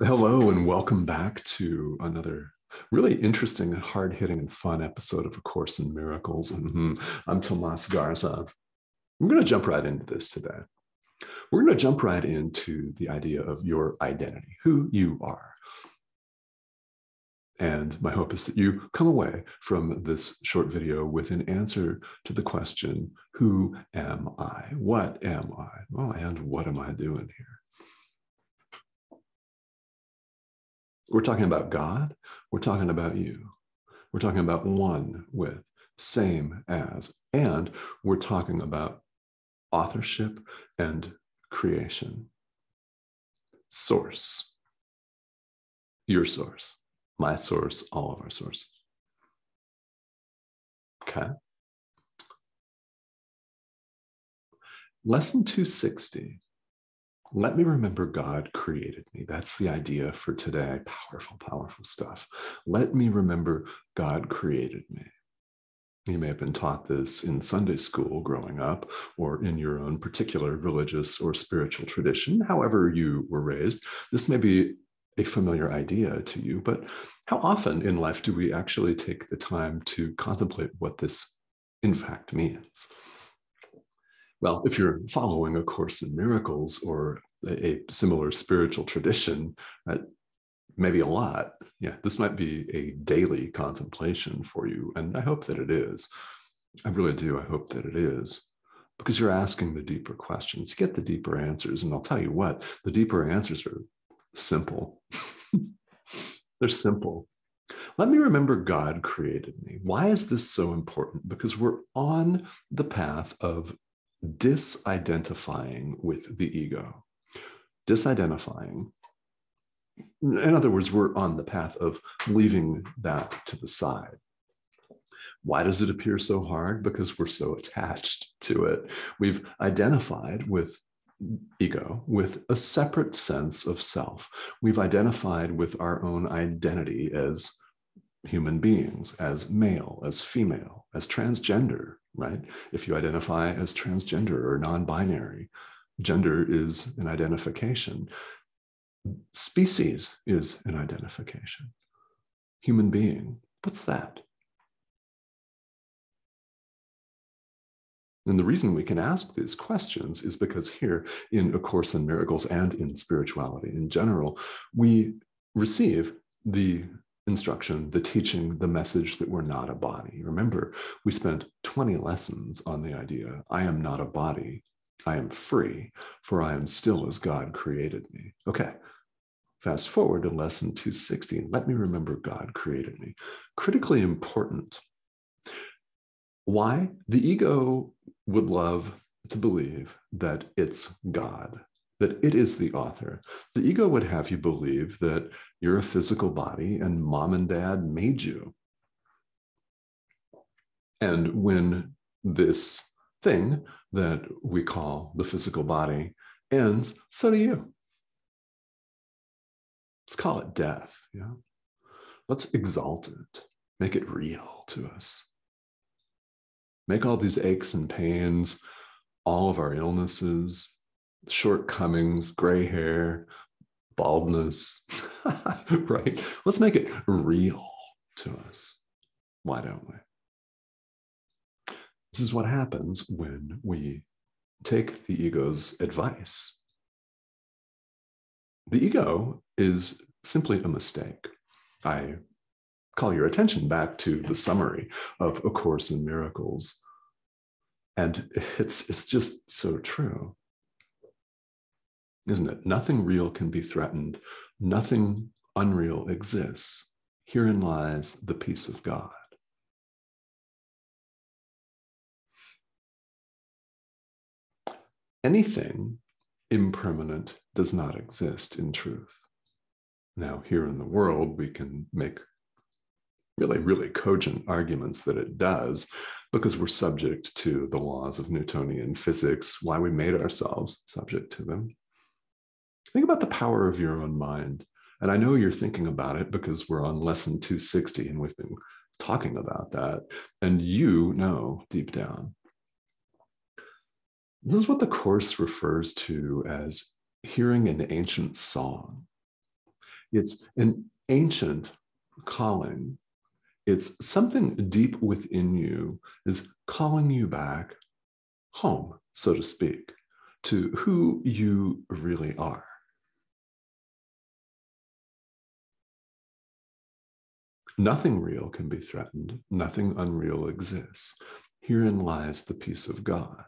Hello, and welcome back to another really interesting, and hard hitting, and fun episode of A Course in Miracles. Mm-hmm. I'm Tomas Garza. We're going to jump right into this today. We're going to jump right into the idea of your identity, who you are. And my hope is that you come away from this short video with an answer to the question Who am I? What am I? Well, and what am I doing here? We're talking about God. We're talking about you. We're talking about one with, same as, and we're talking about authorship and creation. Source. Your source, my source, all of our sources. Okay. Lesson 260 let me remember God created me. That's the idea for today. Powerful, powerful stuff. Let me remember God created me. You may have been taught this in Sunday school growing up, or in your own particular religious or spiritual tradition, however you were raised. This may be a familiar idea to you, but how often in life do we actually take the time to contemplate what this in fact means? Well, if you're following A Course in Miracles or a, a similar spiritual tradition, uh, maybe a lot, yeah, this might be a daily contemplation for you. And I hope that it is. I really do. I hope that it is because you're asking the deeper questions. Get the deeper answers. And I'll tell you what, the deeper answers are simple. They're simple. Let me remember God created me. Why is this so important? Because we're on the path of disidentifying with the ego. Disidentifying. In other words, we're on the path of leaving that to the side. Why does it appear so hard? Because we're so attached to it. We've identified with ego with a separate sense of self. We've identified with our own identity as human beings, as male, as female, as transgender, right? If you identify as transgender or non binary, gender is an identification. Species is an identification. Human being, what's that? And the reason we can ask these questions is because here in A Course in Miracles and in spirituality in general, we receive the instruction, the teaching, the message that we're not a body. Remember, we spent 20 lessons on the idea I am not a body. I am free, for I am still as God created me. Okay, fast forward to lesson 216. Let me remember God created me. Critically important. Why? The ego would love to believe that it's God, that it is the author. The ego would have you believe that you're a physical body and mom and dad made you. And when this thing that we call the physical body ends, so do you. Let's call it death. Yeah. Let's exalt it, make it real to us. Make all these aches and pains, all of our illnesses, shortcomings, gray hair, baldness, right? Let's make it real to us. Why don't we? This is what happens when we take the ego's advice. The ego is simply a mistake. I call your attention back to the summary of A Course in Miracles. And it's, it's just so true isn't it? Nothing real can be threatened, nothing unreal exists. Herein lies the peace of God. Anything impermanent does not exist in truth. Now, here in the world, we can make really, really cogent arguments that it does because we're subject to the laws of Newtonian physics, why we made ourselves subject to them. Think about the power of your own mind. And I know you're thinking about it because we're on lesson 260 and we've been talking about that. And you know deep down. This is what the Course refers to as hearing an ancient song. It's an ancient calling. It's something deep within you is calling you back home, so to speak, to who you really are. Nothing real can be threatened, nothing unreal exists. Herein lies the peace of God.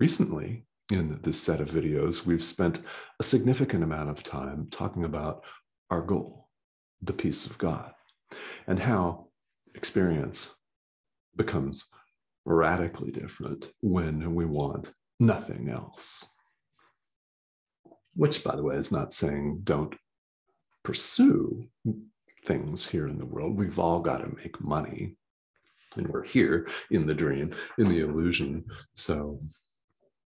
Recently, in this set of videos, we've spent a significant amount of time talking about our goal, the peace of God, and how experience becomes radically different when we want nothing else. Which, by the way, is not saying don't pursue things here in the world. We've all got to make money. And we're here in the dream, in the illusion. So,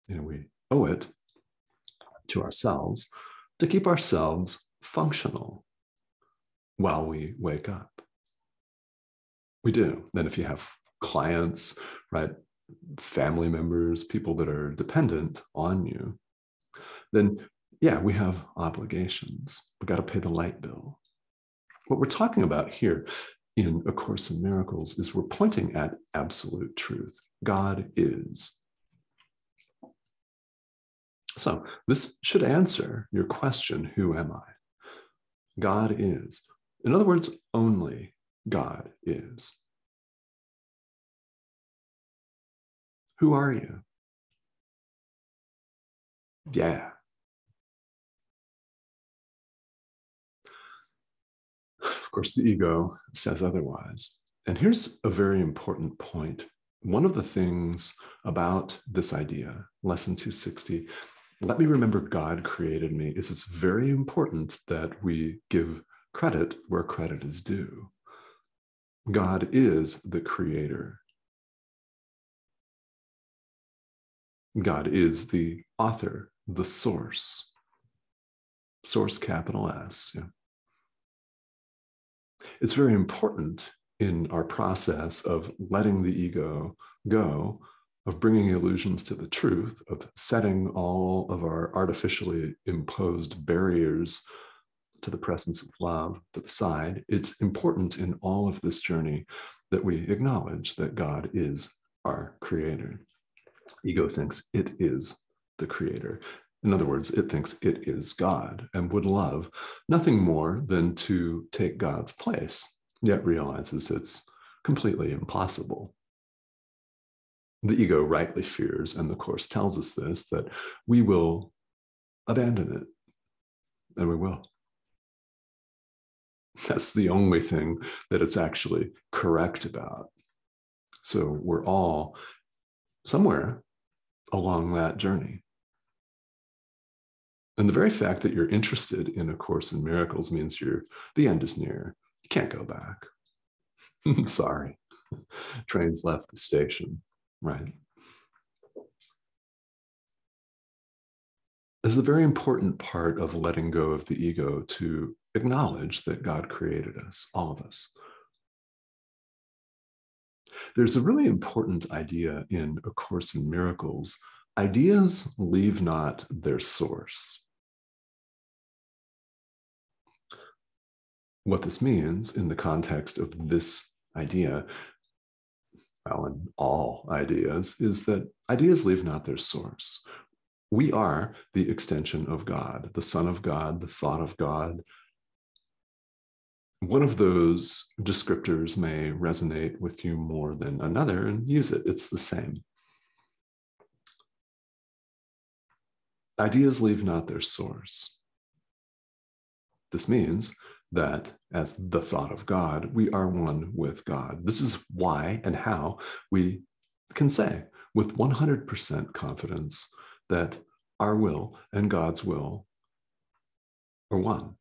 you know, we owe it to ourselves to keep ourselves functional while we wake up. We do. Then, if you have clients, right, family members, people that are dependent on you, then yeah, we have obligations. We got to pay the light bill. What we're talking about here in A Course in Miracles is we're pointing at absolute truth. God is. So this should answer your question Who am I? God is. In other words, only God is. Who are you? Yeah, course, the ego says otherwise. And here's a very important point. One of the things about this idea, lesson 260, let me remember God created me, is it's very important that we give credit where credit is due. God is the creator. God is the author, the source. Source capital S. Yeah it's very important in our process of letting the ego go, of bringing illusions to the truth, of setting all of our artificially imposed barriers to the presence of love to the side. It's important in all of this journey that we acknowledge that God is our creator. Ego thinks it is the creator. In other words, it thinks it is God and would love nothing more than to take God's place, yet realizes it's completely impossible. The ego rightly fears, and the Course tells us this, that we will abandon it, and we will. That's the only thing that it's actually correct about. So we're all somewhere along that journey. And the very fact that you're interested in A Course in Miracles means you're the end is near. You can't go back. Sorry. Trains left the station, right? Is a very important part of letting go of the ego to acknowledge that God created us, all of us. There's a really important idea in A Course in Miracles ideas leave not their source. What this means in the context of this idea, well, in all ideas, is that ideas leave not their source. We are the extension of God, the Son of God, the thought of God. One of those descriptors may resonate with you more than another, and use it. It's the same. Ideas leave not their source. This means that as the thought of God, we are one with God. This is why and how we can say with 100% confidence that our will and God's will are one.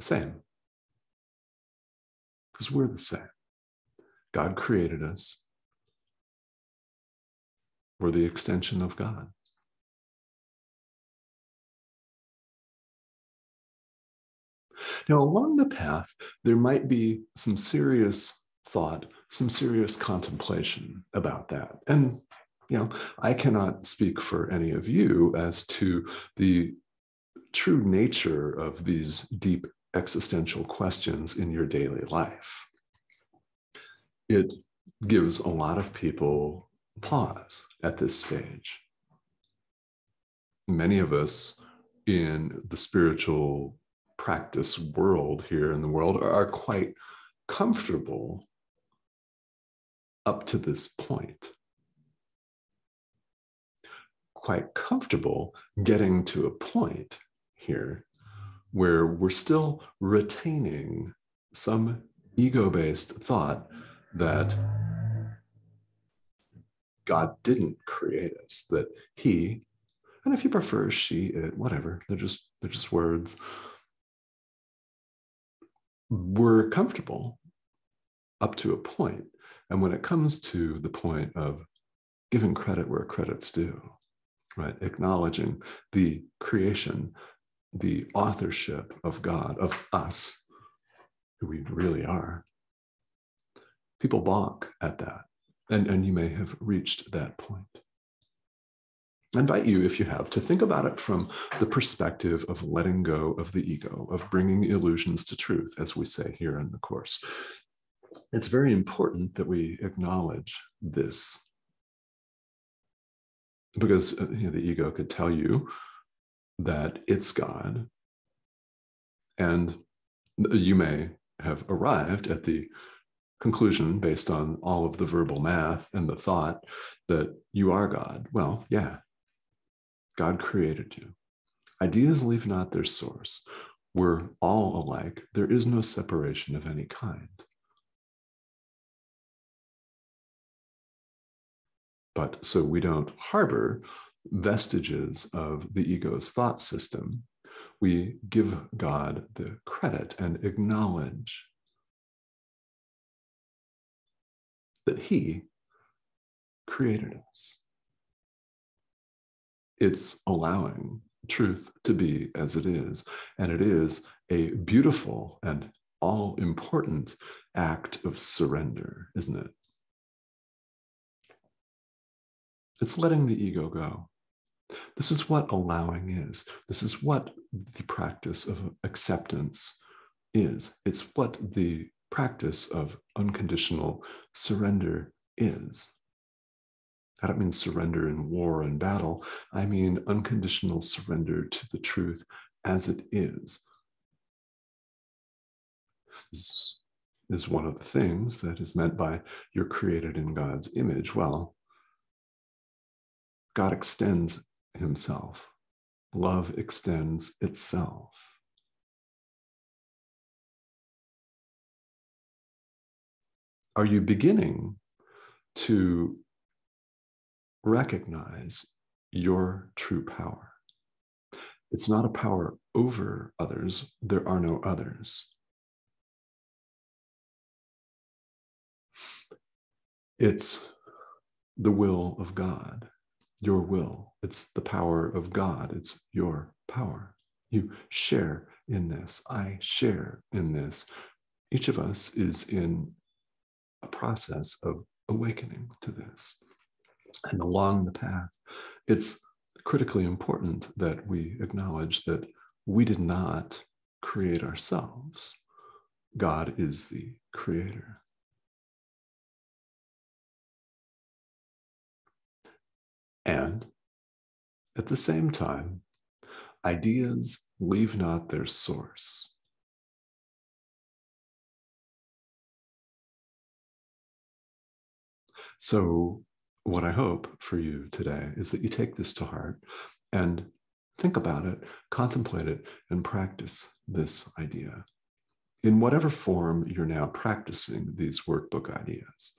Same. Because we're the same. God created us. We're the extension of God. Now, along the path, there might be some serious thought, some serious contemplation about that. And, you know, I cannot speak for any of you as to the true nature of these deep existential questions in your daily life. It gives a lot of people pause at this stage. Many of us in the spiritual practice world here in the world are quite comfortable up to this point. Quite comfortable getting to a point here where we're still retaining some ego based thought that God didn't create us, that He, and if you prefer she, it, whatever, they're just they're just words. We're comfortable up to a point. And when it comes to the point of giving credit where credit's due, right? Acknowledging the creation, the authorship of God, of us, who we really are, people balk at that. And, and you may have reached that point. I invite you, if you have, to think about it from the perspective of letting go of the ego, of bringing illusions to truth, as we say here in the Course. It's very important that we acknowledge this because uh, you know, the ego could tell you that it's God, and you may have arrived at the conclusion based on all of the verbal math and the thought that you are God. Well, yeah, God created you. Ideas leave not their source. We're all alike. There is no separation of any kind. But so we don't harbor vestiges of the ego's thought system. We give God the credit and acknowledge that He created us. It's allowing truth to be as it is. And it is a beautiful and all important act of surrender, isn't it? It's letting the ego go. This is what allowing is. This is what the practice of acceptance is. It's what the practice of unconditional surrender is. I don't mean surrender in war and battle. I mean unconditional surrender to the truth as it is. This is one of the things that is meant by you're created in God's image. Well, God extends himself, love extends itself. Are you beginning to recognize your true power? It's not a power over others, there are no others. It's the will of God your will. It's the power of God. It's your power. You share in this. I share in this. Each of us is in a process of awakening to this. And along the path, it's critically important that we acknowledge that we did not create ourselves. God is the creator. And at the same time, ideas leave not their source. So, what I hope for you today is that you take this to heart and think about it, contemplate it, and practice this idea in whatever form you're now practicing these workbook ideas.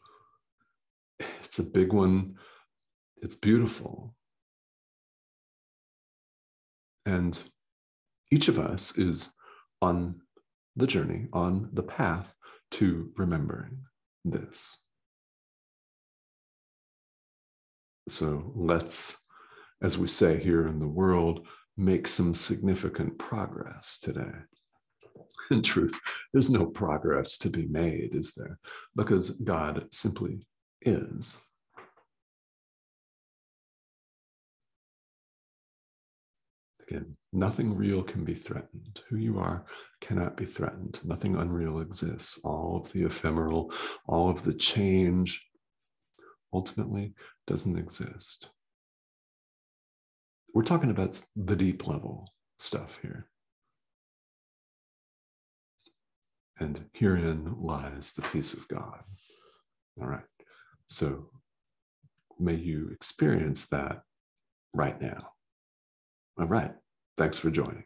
It's a big one it's beautiful. And each of us is on the journey, on the path to remembering this. So let's, as we say here in the world, make some significant progress today. In truth, there's no progress to be made, is there? Because God simply is. Again, nothing real can be threatened. Who you are cannot be threatened. Nothing unreal exists. All of the ephemeral, all of the change ultimately doesn't exist. We're talking about the deep level stuff here. And herein lies the peace of God. All right. So may you experience that right now. All right. Thanks for joining.